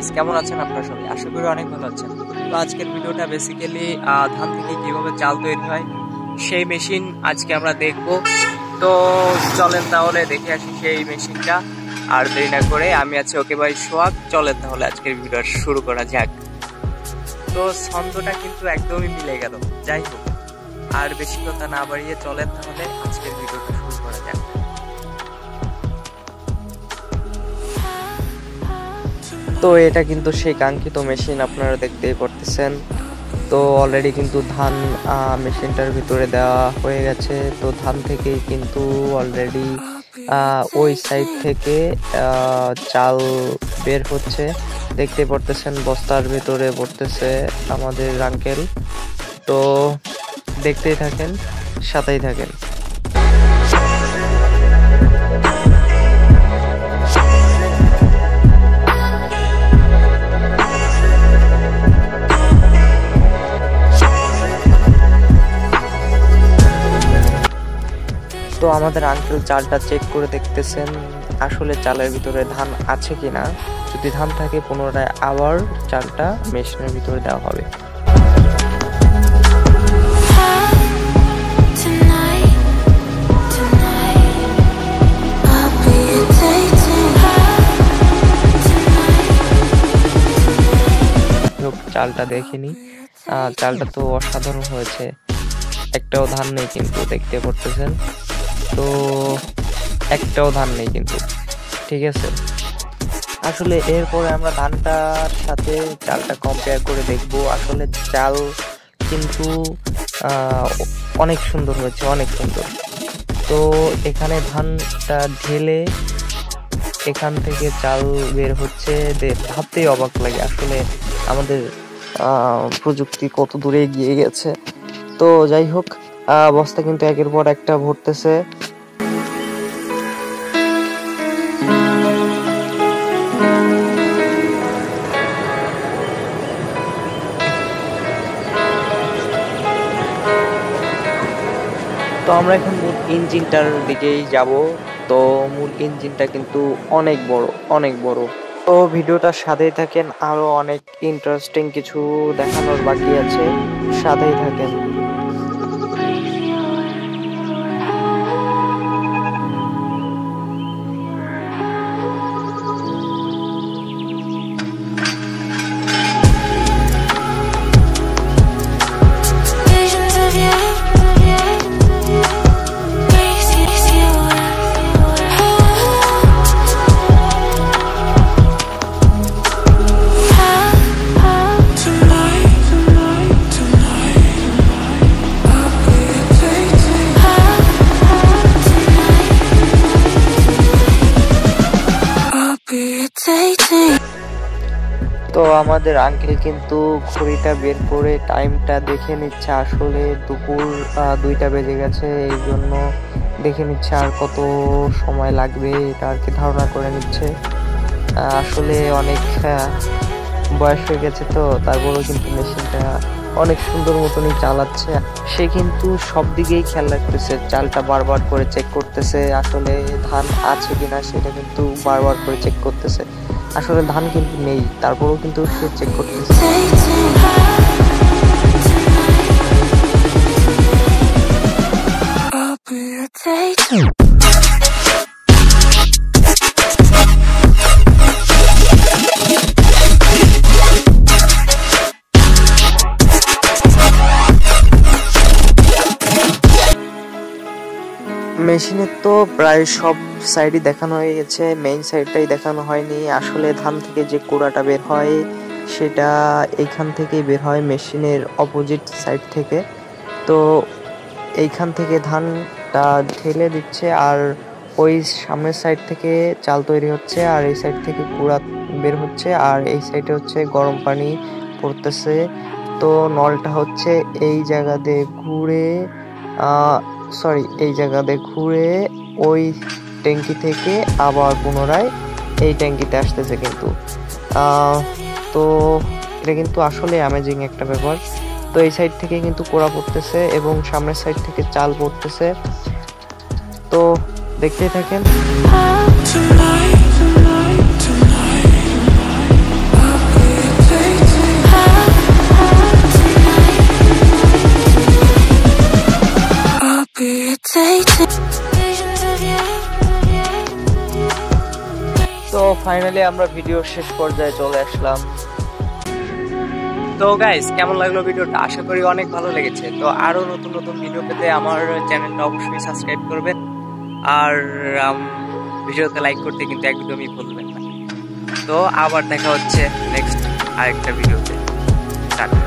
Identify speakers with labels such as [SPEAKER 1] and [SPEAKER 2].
[SPEAKER 1] Guys কেমন আছেন আপনারা সবাই? আশা করি অনেক ভালো আছেন। তো আজকের ভিডিওটা বেসিক্যালি ধান থেকে কীভাবে চাল তৈরি হয় সেই মেশিন আজকে আমরা দেখব। তো চলেন তাহলে দেখে আসি সেই মেশিনটা আর দেরি না করে আমি আছি ওকে ভাই সোয়াগ চলেন তাহলে আজকের ভিডিও শুরু করা যাক। তো ছন্দটা কিন্তু একদমই মিলে গেল। যাই হোক, আর বেশি কথা না বাড়িয়ে চলেন তাহলে আজকের ভিডিওটা শুরু করা যাক। তো এটা কিন্তু সেই কাঙ্ক্ষিত মেশিন আপনারা দেখতেই পারতেছেন। তো অলরেডি কিন্তু ধান মেশিনটার ভিতরে দেওয়া হয়ে গেছে। তো ধান থেকেই কিন্তু অলরেডি ওই সাইড থেকে চাল বের হচ্ছে। দেখতে পড়তেছেন বস্তার ভিতরে পড়তেছে আমাদের আঙ্কেল তো দেখতেই থাকেন, সাথেই থাকেন। আমাদের আঙ্কেল চালটা চেক করে দেখতেছেন, আসলে চালের ভিতরে ধান আছে কিনা। যদি ধান থাকে, পুনরায় আবার চালটা মেশিনের ভিতরে দেওয়া হবে। চালটা দেখিনি চালটা তো অসাধারণ হয়েছে। একটাও ধান নেই কিন্তু, দেখতে পড়তেছেন তো একটাও ধান নেই কিন্তু। ঠিক আছে? আসলে এরপরে আমরা ধানটার সাথে চালটা কম্পেয়ার করে দেখব। আসলে চাল কিন্তু অনেক সুন্দর হয়েছে, অনেক সুন্দর। তো এখানে ধানটা ঢেলে এখান থেকে চাল বের হচ্ছে। ভাবতেই অবাক লাগে আসলে আমাদের প্রযুক্তি কত দূরে এগিয়ে গেছে। তো যাই হোক বস্তা কিন্তু একের পর একটা ভরতেছে। তো আমরা এখন মূল ইঞ্জিনটার দিকেই যাব। তো মূল ইঞ্জিনটা কিন্তু অনেক বড় অনেক বড়। তো ভিডিওটার সাথেই থাকেন, আরও অনেক ইন্টারেস্টিং কিছু দেখানোর বাকি আছে। সাথেই থাকেন। তো আমাদের আঙ্কেল কিন্তু ঘড়িটা বের করে টাইমটা দেখে নিচ্ছে। আসলে দুপুর দুইটা বেজে গেছে, এই জন্য দেখে নিচ্ছে আর কত সময় লাগবে, এটা আর কি ধারণা করে নিচ্ছে। আসলে অনেক বয়স হয়ে গেছে তো, তারপরেও কিন্তু মেশিনটা অনেক সুন্দর মতনই চালাচ্ছে। সে কিন্তু সব দিকেই খেয়াল রাখতেছে, চালটা বারবার করে চেক করতেছে, আসলে ধান আছে কিনা সেটা কিন্তু বারবার করে চেক করতেছে। আসলে ধান কিন্তু নেই তারপরেও কিন্তু সে চেক করতেছে। মেশিনের তো প্রায় সব সাইডই দেখানো হয়ে গেছে মেইন সাইডটাই দেখানো হয়নি। আসলে ধান থেকে যে কোড়াটা বের হয়, সেটা এইখান থেকেই বের হয় মেশিনের অপোজিট সাইড থেকে। তো এইখান থেকে ধানটা ঢেলে দিচ্ছে আর ওই সামনের সাইড থেকে চাল তৈরি হচ্ছে আর এই সাইড থেকে কুড়া বের হচ্ছে আর এই সাইডে হচ্ছে গরম পানি পড়তেছে। তো নলটা হচ্ছে এই জায়গাতে ঘুরে সরি এই জায়গাতে ঘুরে ওই ট্যাঙ্কি থেকে আবার পুনরায় এই ট্যাঙ্কিতে আসতেছে কিন্তু। তো এটা কিন্তু আসলে অ্যামেজিং একটা ব্যাপার। তো এই সাইড থেকে কিন্তু কোড়া পড়তেছে এবং সামনের সাইড থেকে চাল পড়তেছে। তো দেখতেই থাকেন। ফাইনালি আমরা ভিডিও শেষ পর্যায়ে চলে আসলাম। তো গাইস কেমন লাগল ভিডিওটা আশা করি অনেক ভালো লেগেছে। তো আরও নতুন নতুন ভিডিও পেতে আমার চ্যানেলটা অবশ্যই সাবস্ক্রাইব করবেন। আর ভিডিওতে লাইক করতে কিন্তু একদমই ভুলবেন না। তো আবার দেখা হচ্ছে নেক্সট আরেকটা ভিডিওতে টাটা